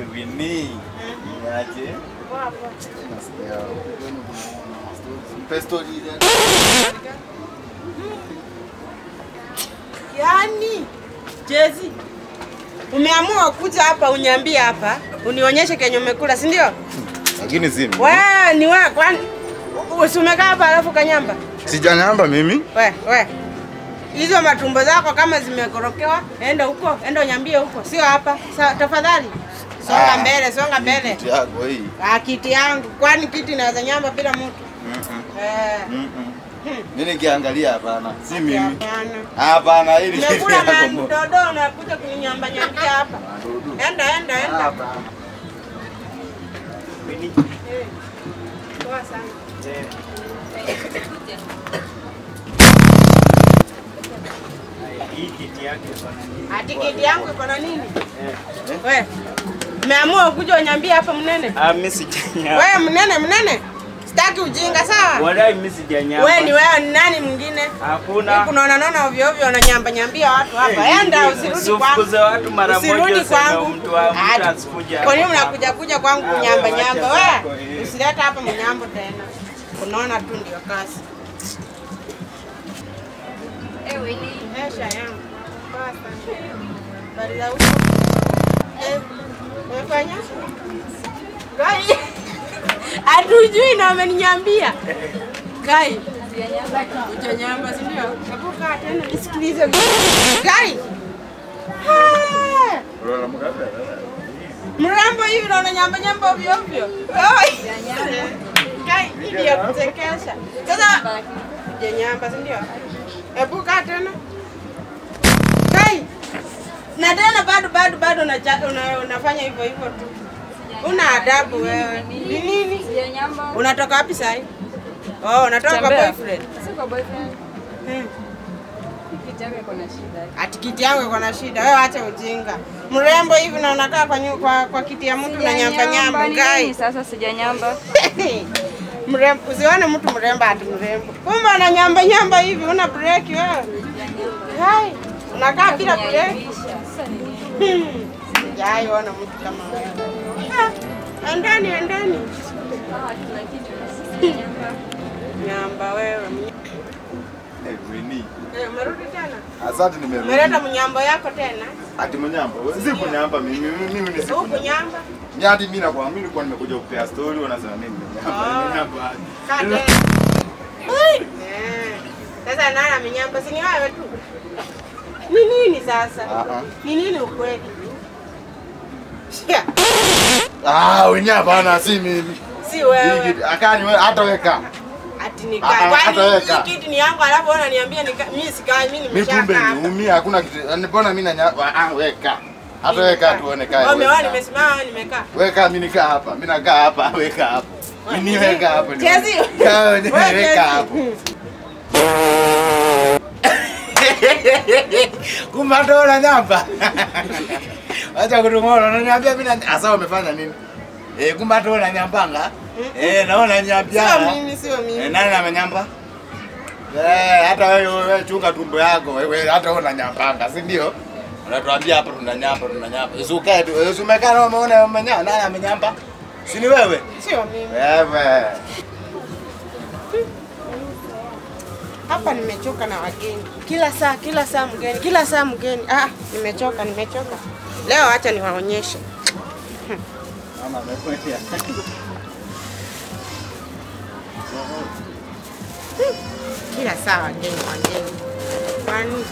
Winnie. Niaje? Mpe story ile. Yaani Jezi, umeamua kuja hapa uniambie hapa unionyeshe kenye umekula, si ndio? Lakini si mimi. Wewe ni wewe kwani usimekaa hapa alafu kanyamba? Sijanyamba mimi. We, we. Hizo matumbo zako kama zimekorokewa, enda huko, enda unyambie huko, sio hapa. Sa, tafadhali. Songa Ah. mbele, songa mbele. Kiti yako hii. Ah, kiti yangu. Kwani kiti naweza nyamba bila mtu? Mm-mm. Eh. Mm-mm. Mimi nikiangalia hapana. Si mimi. Hapana. Hili kiti yako. Nimekula yako. na kuja kuninyamba nyambia hapa. Enda, enda, enda. Hapana. Eh. Poa sana. Hii kiti yake yangu iko na nini? Wewe. Umeamua kuja uniambie hapa mnene? Ah, mimi sijanyama. Wewe mnene mnene. Sitaki ujinga sawa? Wallahi mimi sijanyama. Wewe ni wewe ni nani mwingine? Hakuna. Unaona naona ovyo ovyo unanyamba nyambia watu hapa. Enda usirudi kwangu. Usifukuze watu mara moja Usirudi kwangu. mtu wa mtu Ati. Kwa nini hapa. unakuja kuja kwangu Ah, kunyamba nyamba? Wewe usilete hapa mnyambo tena. Unaona tu ndio kasi. Esha yangu. Bali za huko. Eh, umefanya? Kai, Hatujui na ameninyambia. Kai Ujanyamba si ndio? Hebu kaa tena nisikilize. Kai. Mrembo hivi na unanyamba nyamba ovyo ovyo. Kai, hii ya kuchekesha. Sasa ujanyamba si ndio? Hebu kaa tena. Na tena bado bado bado unafanya hivyo hivyo tu. Una adabu wewe. Ni nini? Unatoka wapi sasa? Oh, unatoka kwa boyfriend? boyfriend. kwa boyfriend. Hmm. Kiti yako iko na shida. Ati kiti yangu iko na shida. Wewe acha ujinga. Mrembo hivi na unakaa kwa, kwa, kwa kiti ya mtu na nyamba nyamba. Gai. Sasa sijanyamba. mrembo, usione mtu mrembo ati mrembo. Kumbe ana nyamba nyamba hivi, una break wewe. Hai, unakaa bila break. Sijai ona mtu kama wewe. Endeni. Ah, sijanyamba. Nyamba wewe. Eh, Eh, umerudi tena? Asante nimerudi. Umeleta mnyambo yako tena? Ati mnyambo? Si kunyamba mimi. Mimi mimi ni siku. Huku nyamba? Nyadi mimi nakwambia mimi nilikuwa nimekuja kupea story wanasema mimi mnyamba. Mnyamba. Kaa tena. Eh. Sasa nani amenyamba? Si ni wewe tu. Ni nini sasa? Ah, ah. Ni nini ukweli? Shia, Ah, wenyewe hapana si mimi. Si wewe. kitu akani wewe hata weka. Ati ni Ah, ah, Kwani kiti ni yangu alafu wewe unaniambia ni mimi sikai mimi Mimi kumbe nimeshakaa. niumia hakuna kitu. Mbona mimi na nya- ah weka. Hata weka tuone kae. Wewe nimesimama nimekaa. Weka mimi nikaa hapa. Mimi nakaa hapa, weka hapo. Mimi weka hapo. Chezi. Kaa weka hapo. Kumbe hata wewe unanyamba. Acha kutung'ona, unaniambia mimi na asa umefanya nini? Eh, kumbe hata wewe unanyambanga? Eh, naona Sio mimi, sio Eh, mimi. nani amenyamba? Eh, hata wewe wewe chunga tumbo yako. Wewe hata wewe unanyambanga, si ndio? Unatuambia hapa tunanyamba, tunanyamba. Usukae tu, usumekaa na umeona umenyamba, nani amenyamba? Si ni wewe? Sio mimi. Wewe. Hapa nimechoka na wageni. Kila saa, kila saa mgeni, kila saa mgeni. Ah, nimechoka, nimechoka. Leo acha niwaonyeshe. Mama amekwenda. Kila saa wageni, wageni. Kwani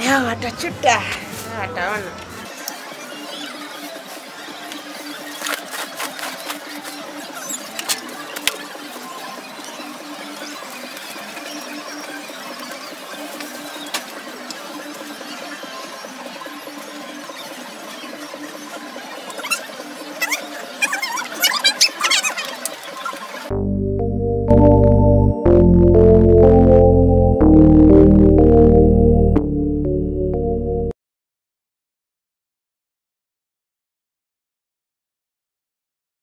leo watachuta, hasta ahora.